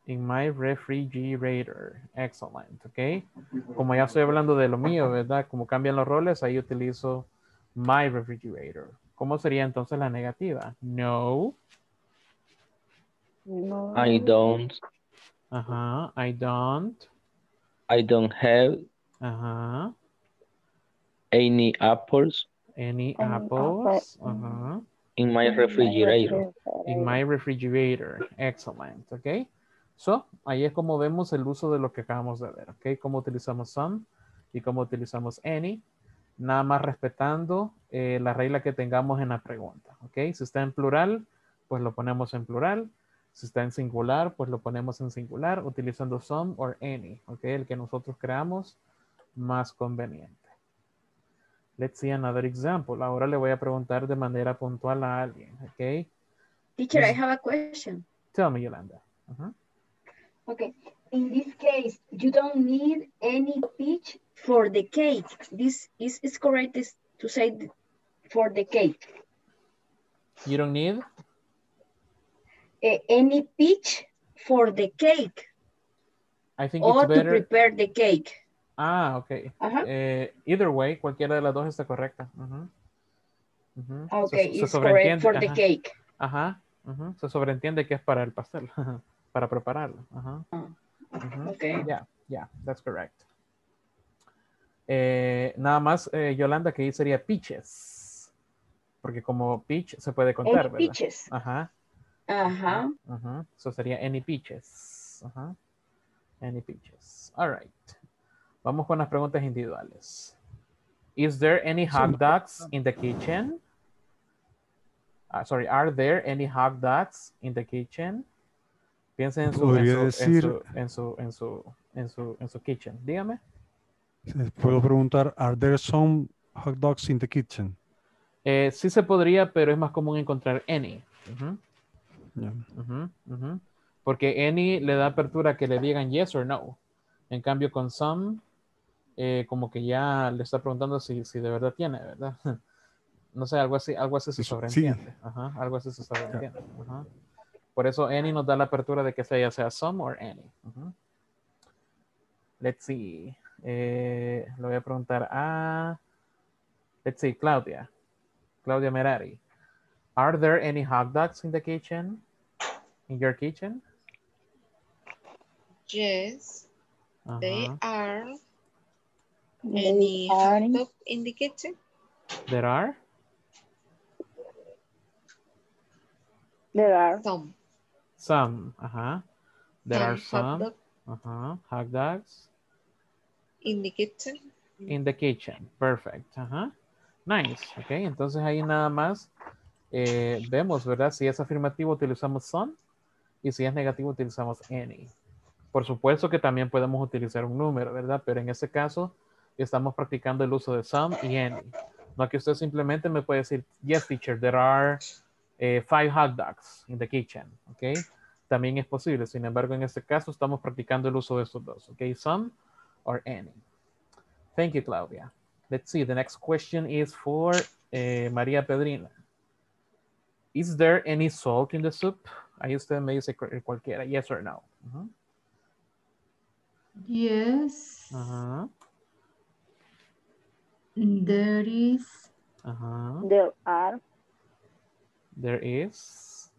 In my refrigerator. Excellent. Ok. Como ya estoy hablando de lo mío, ¿verdad? Como cambian los roles, ahí utilizo my refrigerator. ¿Cómo sería entonces la negativa? No. No. I don't. Ajá. I don't. I don't have Ajá. any apples Any Any apples. apple. Ajá. In my refrigerator. In my refrigerator. Excellent. Ok. So, ahí es como vemos el uso de lo que acabamos de ver. Ok. Cómo utilizamos some y cómo utilizamos any. Nada más respetando eh, la regla que tengamos en la pregunta. Ok. Si está en plural, pues lo ponemos en plural. Si está en singular, pues lo ponemos en singular utilizando some or any. Ok. El que nosotros creamos más conveniente. Let's see another example. Ahora le voy a preguntar de manera puntual a alguien. Ok. Teacher, I have a question. Tell me, Yolanda. Ajá. Okay. In this case, you don't need any peach for the cake. This is, is correct is to say for the cake. You don't need Eh, any peach for the cake I think or it's to prepare the cake. Ah, ok. Ajá. Eh, either way, cualquiera de las dos está correcta. Ujú. Ujú. Se- Okay, se it's correct sobreentiende- for the ajá. cake. Ajá. ujú. Se sobreentiende que es para el pastel, para prepararlo. Ajá. Ujú. Okay. Yeah, yeah, that's correct. Eh, nada más, eh, Yolanda, que ahí sería peaches. Porque como peach se puede contar, Any ¿verdad? peaches. Ajá. Ajá. Ajá. Eso sería any peaches. Ajá. Any peaches. All right. Vamos con las preguntas individuales. Is there any hot dogs in the kitchen? Ah, sorry, are there any hot dogs in the kitchen? Piensen en su, en su, en decir- su, en su, en su, en su, en su kitchen. Dígame. Puedo preguntar, ¿Are there some hot dogs in the kitchen? Eh, sí se podría, pero es más común encontrar any. Porque any le da apertura a que le digan yes or no. En cambio, con some, eh, como que ya le está preguntando si, si de verdad tiene, ¿verdad? No sé, algo así, algo así se sobreentiende. Ajá, algo así se sobreentiende. Ajá. Por eso any nos da la apertura de que sea ya sea some or any. Ujú. Let's see. Eh, le voy a preguntar a, let's see, Claudia. Claudia Merari. Are there any hot dogs in the kitchen? In your kitchen? Yes, they Ajá. are. Any are. hot dog in the kitchen? There are? There are. Some. Some. Ajá. There are Some hot some. dog Ajá. Hot dogs in the kitchen. in the kitchen. Perfect. Ajá. Nice. Ok. Entonces ahí nada más eh, vemos, ¿verdad? Si es afirmativo utilizamos some y si es negativo utilizamos any. Por supuesto que también podemos utilizar un número, ¿verdad? Pero en este caso estamos practicando el uso de some y any. No que usted simplemente me puede decir, yes, teacher, there are eh, five hot dogs in the kitchen, ¿ok? También es posible. Sin embargo, en este caso estamos practicando el uso de estos dos, ¿ok? Some or any. Thank you, Claudia. Let's see. The next question is for eh, María Pedrina. Is there any salt in the soup? Ahí usted me dice cu- cualquiera, yes or no. Yes, Mm. there is ajá. There are. There is.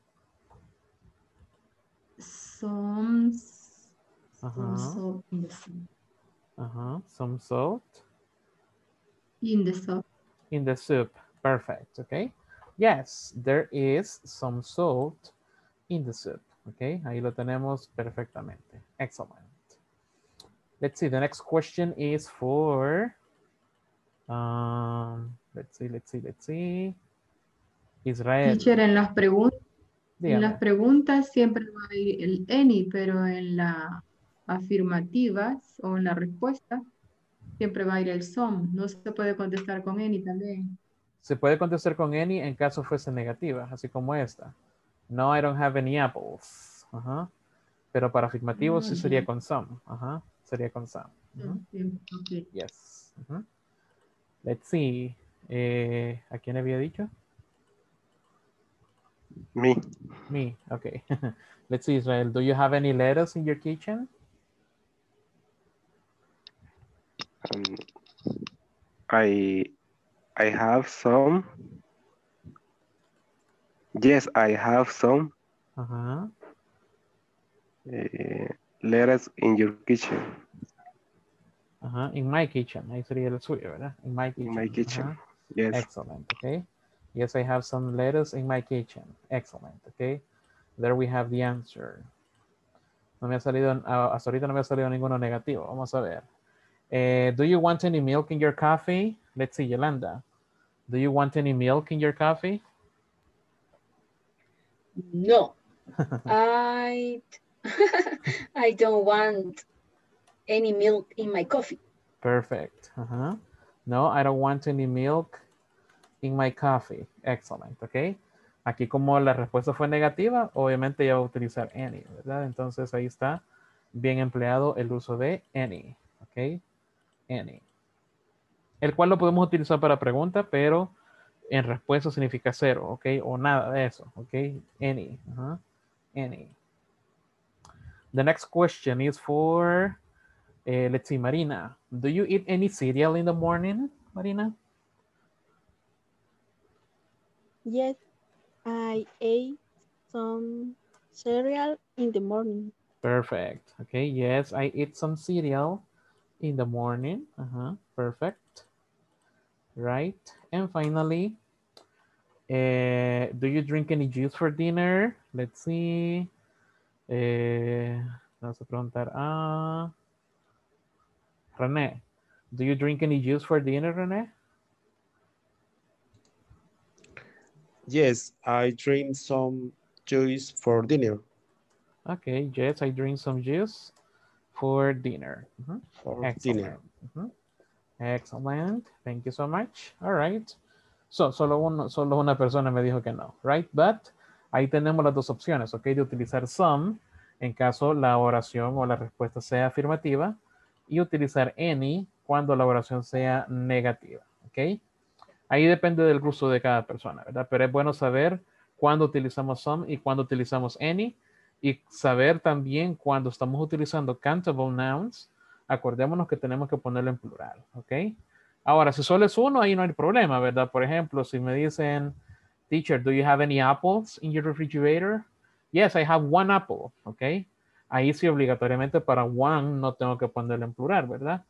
some, some Ajá, salt in the soup. ajá. Uh-huh. Some salt In the soup. in the soup. Perfect. Okay. Yes, there is some salt in the soup. Okay. Ahí lo tenemos perfectamente. Excellent. Let's see. The next question is for. Um, let's see. Let's see. Let's see. Israel. Teacher, en las preguntas, en las Dígame. preguntas siempre va a ir el any, pero en las afirmativas o en la respuesta siempre va a ir el some. No se puede contestar con any también. Se puede contestar con any en caso fuese negativa, así como esta. No, I don't have any apples. Ajá. Pero para afirmativo sí Ah, sería con some. Ajá. Sería con some. Ujú. Sí, ok. Yes. Let's see. Eh, ¿A quién había dicho? Me. Me. Okay. Let's see, Israel. Do you have any lettuce in your kitchen? Um, I I have some. Yes, I have some Ajá. uh, lettuce in your kitchen. Ajá. In my kitchen. Ahí sería el suyo, ¿verdad? In my kitchen. In my kitchen. Ajá. Yes. Excellent. Okay. Yes, I have some lettuce in my kitchen. Excellent. Okay. There we have the answer. No me ha salido, ah, hasta ahorita no me ha salido ninguno negativo. Vamos a ver. Eh, do you want any milk in your coffee? Let's see, Yolanda. Do you want any milk in your coffee? No, I I don't want any milk in my coffee. Perfect. No, I don't want any milk in my coffee. Excellent. Ok. Aquí como la respuesta fue negativa, obviamente ya va a utilizar any, ¿verdad? Entonces ahí está bien empleado el uso de any. Ok. Any. El cual lo podemos utilizar para pregunta, pero en respuesta significa cero, ¿ok? O nada de eso, ¿ok? Any. Any. The next question is for Eh, let's see, Marina. Do you eat any cereal in the morning, Marina? Yes, I ate some cereal in the morning. Perfect. Okay, yes, I eat some cereal in the morning. Uh-huh. Perfect. Right. And finally, Eh, do you drink any juice for dinner? Let's see. Eh, vamos a preguntar a René. Do you drink any juice for dinner, René? Yes, I drink some juice for dinner. Okay, yes, I drink some juice for dinner. For Excellent. dinner. Excellent. Thank you so much. All right. So, solo, uno, solo una persona me dijo que no, right? But ahí tenemos las dos opciones, ¿ok? De utilizar some en caso la oración o la respuesta sea afirmativa y utilizar any cuando la oración sea negativa, ¿ok? Ahí depende del gusto de cada persona, ¿verdad? Pero es bueno saber cuándo utilizamos some y cuándo utilizamos any y saber también cuando estamos utilizando countable nouns, acordémonos que tenemos que ponerlo en plural, ¿ok? Ahora, si solo es uno, ahí no hay problema, ¿verdad? Por ejemplo, si me dicen, teacher, do you have any apples in your refrigerator? Yes, I have one apple, ¿ok? Ahí sí obligatoriamente para one no tengo que ponerlo en plural, ¿verdad?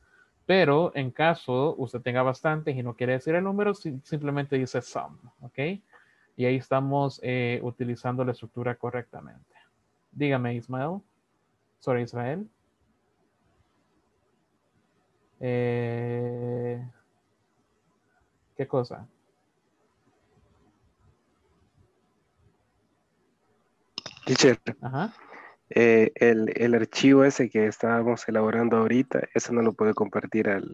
Pero en caso usted tenga bastantes y no quiere decir el número, si- simplemente dice some, ¿ok? Y ahí estamos eh, utilizando la estructura correctamente. Dígame, Ismael. Sorry, Israel. Eh, ¿Qué cosa? Teacher, Ajá. Eh, el, el archivo ese que estábamos elaborando ahorita, eso no lo puede compartir al...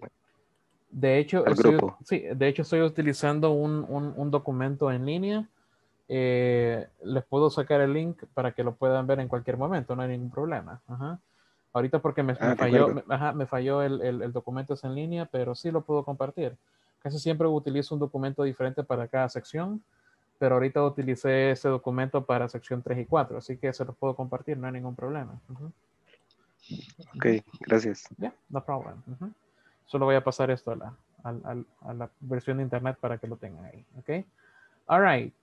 De hecho, Al estoy, grupo. sí, de hecho estoy utilizando un, un- un documento en línea. Eh, les puedo sacar el link para que lo puedan ver en cualquier momento, no hay ningún problema. Ajá. Ahorita porque me, Ah, me falló, me, ajá, me falló el, el- el documento es en línea, pero sí lo puedo compartir. Casi siempre utilizo un documento diferente para cada sección, pero ahorita utilicé ese documento para sección 3 y 4, así que se los puedo compartir, no hay ningún problema. Ujú. Ok, gracias. Yeah, no problem. Ujú. Solo voy a pasar esto a la, a la versión de internet para que lo tengan ahí. Ok. All right.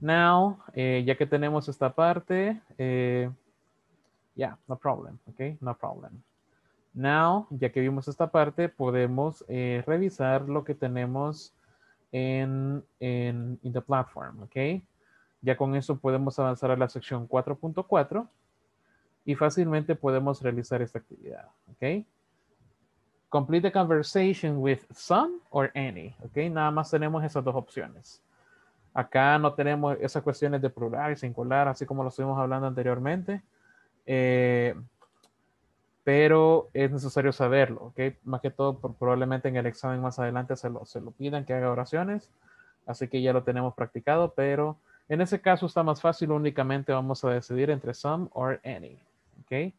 Now, eh, ya que tenemos esta parte, eh, yeah, no problem. Ok, no problem. Now, ya que vimos esta parte, podemos eh, revisar lo que tenemos en, en in the platform. Ok. Ya con eso podemos avanzar a la sección 4.4 y fácilmente podemos realizar esta actividad. Ok. Complete the conversation with some or any. Ok, nada más tenemos esas dos opciones. Acá no tenemos esas cuestiones de plural y singular, así como lo estuvimos hablando anteriormente. Eh, pero es necesario saberlo, ¿ok? Más que todo, por- probablemente en el examen más adelante se lo, se lo pidan que haga oraciones, así que ya lo tenemos practicado, pero en ese caso está más fácil, únicamente vamos a decidir entre some or any, ¿ok?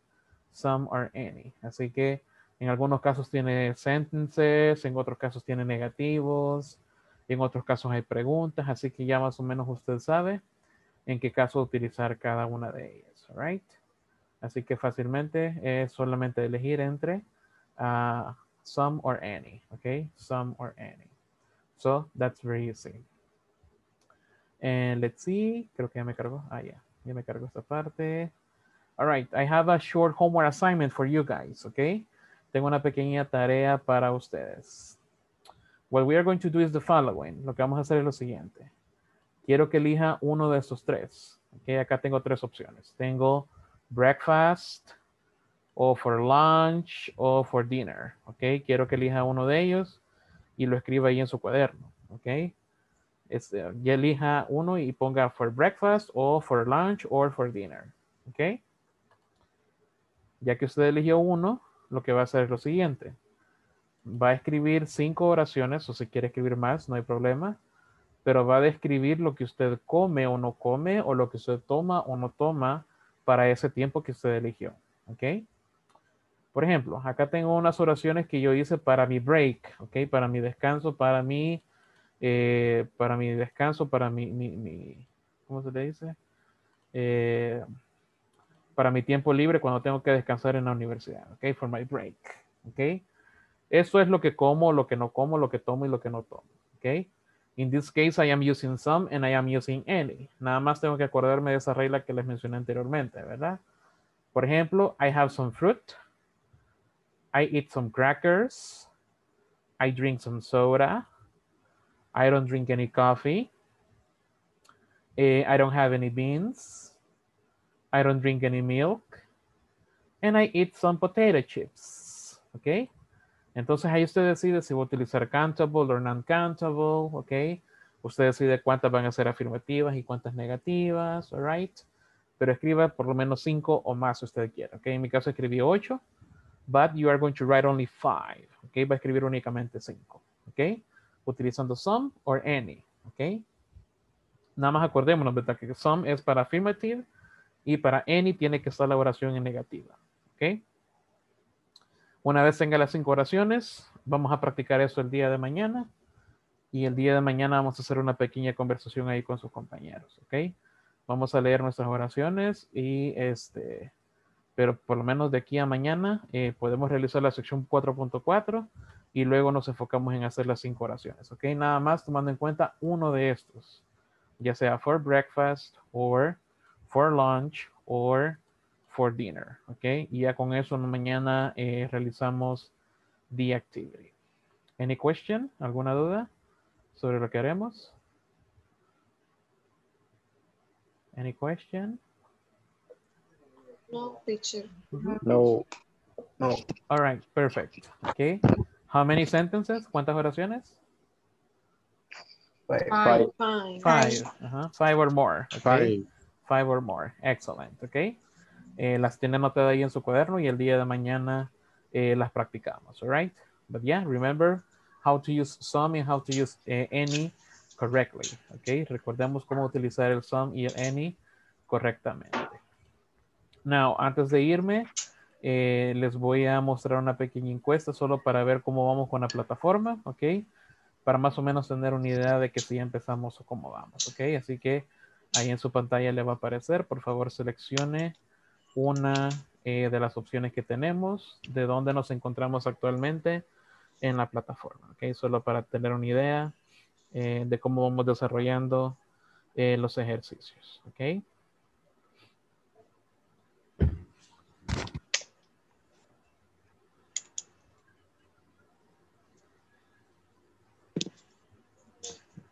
Some or any. Así que en algunos casos tiene sentences, en otros casos tiene negativos, en otros casos hay preguntas, así que ya más o menos usted sabe en qué caso utilizar cada una de ellas, right? Así que fácilmente es solamente elegir entre ah, some or any, okay? Some or any. So that's very easy. And let's see, creo que ya me cargó. Ah, ya, ya me cargó esta parte. All right, I have a short homework assignment for you guys, okay? Tengo una pequeña tarea para ustedes. What we are going to do is the following. Lo que vamos a hacer es lo siguiente. Quiero que elija uno de estos tres. Okay, acá tengo tres opciones. Tengo breakfast, o for lunch, o for dinner. Ok, quiero que elija uno de ellos y lo escriba ahí en su cuaderno. Ok, Este, ya elija uno y ponga for breakfast, o for lunch, or for dinner. Ok, ya que usted eligió uno, lo que va a hacer es lo siguiente. Va a escribir cinco oraciones, o si quiere escribir más, no hay problema pero va a describir lo que usted come o no come o lo que usted toma o no toma para ese tiempo que usted eligió. ¿Ok? Por ejemplo, acá tengo unas oraciones que yo hice para mi break, ¿ok? Para mi descanso, para mi, eh, para mi descanso, para mi, mi, mi- ¿cómo se le dice? Eh, para mi tiempo libre cuando tengo que descansar en la universidad, ¿ok? For my break, ¿ok? Eso es lo que como, lo que no como, lo que tomo y lo que no tomo, ¿ok? In this case, I am using some and I am using any. Nada más tengo que acordarme de esa regla que les mencioné anteriormente, ¿verdad? Por ejemplo, I have some fruit. I eat some crackers. I drink some soda. I don't drink any coffee. Eh, I don't have any beans. I don't drink any milk. And I eat some potato chips. ¿Ok? Entonces ahí usted decide si va a utilizar countable o non-countable. ¿Ok? Usted decide cuántas van a ser afirmativas y cuántas negativas. All right? Pero escriba por lo menos cinco o más si usted quiere. ¿Ok? En mi caso escribí ocho. But you are going to write only five. ¿Ok? Va a escribir únicamente cinco. ¿Ok? Utilizando some or any. ¿Ok? Nada más acordémonos, ¿verdad? Que some es para affirmative y para any tiene que estar la oración en negativa. ¿Ok? Una vez tenga las cinco oraciones, vamos a practicar eso el día de mañana. Y el día de mañana vamos a hacer una pequeña conversación ahí con sus compañeros. ¿Ok? Vamos a leer nuestras oraciones y este, pero por lo menos de aquí a mañana eh, podemos realizar la sección 4.4 y luego nos enfocamos en hacer las cinco oraciones. ¿Ok? Nada más tomando en cuenta uno de estos ya sea for breakfast or for lunch or for dinner, ¿ok? Y ya con eso mañana eh, realizamos the activity. Any question? ¿Alguna duda sobre lo que haremos? Any question? No, teacher. No. No. All right, perfect. Okay. How many sentences? ¿Cuántas oraciones? Five. Five. Five. Five or more. okay? Five. Five or more. Excellent. Ok. Eh, las tiene anotadas ahí en su cuaderno y el día de mañana eh, las practicamos. All right. But yeah, remember how to use some and how to use eh, any correctly. Ok. Recordemos cómo utilizar el some y el any correctamente. Now, antes de irme, eh, les voy a mostrar una pequeña encuesta solo para ver cómo vamos con la plataforma. Ok para más o menos tener una idea de que si ya empezamos o cómo vamos, ¿ok? Así que ahí en su pantalla le va a aparecer, por favor seleccione una eh, de las opciones que tenemos, de dónde nos encontramos actualmente en la plataforma, ¿ok? Solo para tener una idea eh, de cómo vamos desarrollando eh, los ejercicios, ¿ok?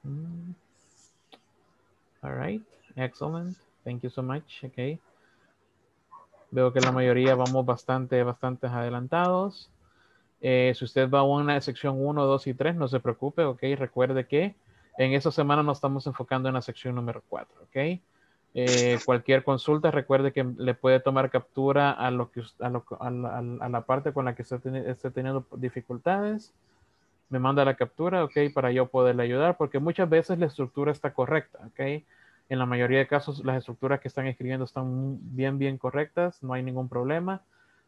Mm. All right, excellent. Thank you so much. Okay. Veo que la mayoría vamos bastante, bastante adelantados. Eh, si usted va a una sección 1, 2 y 3, no se preocupe, ok. Recuerde que en esta semana nos estamos enfocando en la sección número 4, ok. Eh, cualquier consulta, recuerde que le puede tomar captura a, lo que, a, lo- a la, a la- parte con la que esté, esté teniendo dificultades me manda la captura, ok, para yo poderle ayudar, porque muchas veces la estructura está correcta, ok. En la mayoría de casos, las estructuras que están escribiendo están bien, bien correctas, no hay ningún problema.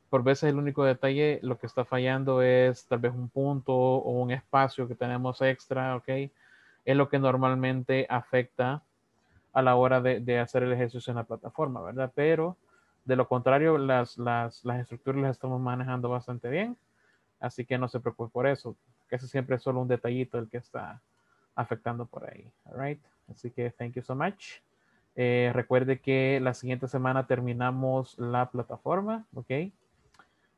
Por veces el único detalle, lo que está fallando es tal vez un punto o un espacio que tenemos extra, ok. Es lo que normalmente afecta a la hora de, hacer el ejercicio en la plataforma, ¿verdad? Pero de lo contrario, las, las, las estructuras las estamos manejando bastante bien. Así que no se preocupe por eso. Casi siempre es solo un detallito el que está afectando por ahí. All right. Así que thank you so much. Eh, recuerde que la siguiente semana terminamos la plataforma. Ok.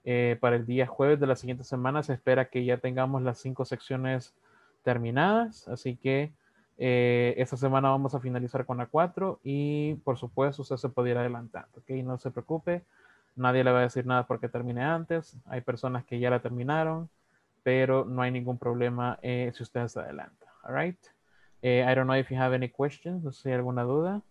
Eh, para el día jueves de la siguiente semana se espera que ya tengamos las cinco secciones terminadas. Así que eh, esta semana vamos a finalizar con la 4 y por supuesto usted se puede ir adelantando. Ok. No se preocupe. Nadie le va a decir nada porque termine antes. Hay personas que ya la terminaron, pero no hay ningún problema eh, si usted se adelanta. All right. Eh, I don't know if you have any questions. No sé si hay alguna duda.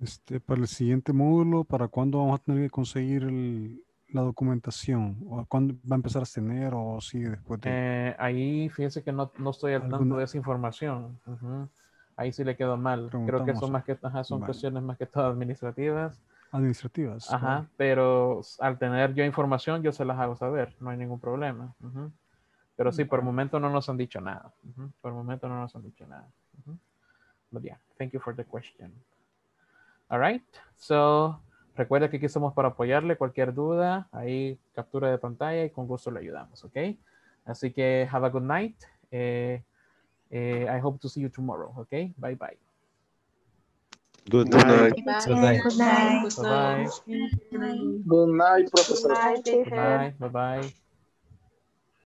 Este, para el siguiente módulo, ¿para cuándo vamos a tener que conseguir el- la documentación? ¿O cuándo va a empezar a tener o sigue después de...? Eh, ahí fíjese que no, no estoy al tanto ¿Alguna- de esa información. Ujú. Ahí sí le quedó mal. Creo que son más que ajá, son Vale. cuestiones más que todo administrativas. Administrativas. Ajá, vale. pero al tener yo información, yo se las hago saber, no hay ningún problema. Ujú. Pero sí, por el momento no nos han dicho nada. Por el momento no nos han dicho nada. Ujú. But yeah, thank you for the question. All right, so recuerda que aquí estamos para apoyarle cualquier duda, ahí captura de pantalla y con gusto le ayudamos, ¿ok? Así que have a good night. Eh, eh, I hope to see you tomorrow, ¿ok? Bye bye. Good night. Good night. Good night. Good night, professor. Bye, Good teacher. night. Bye bye.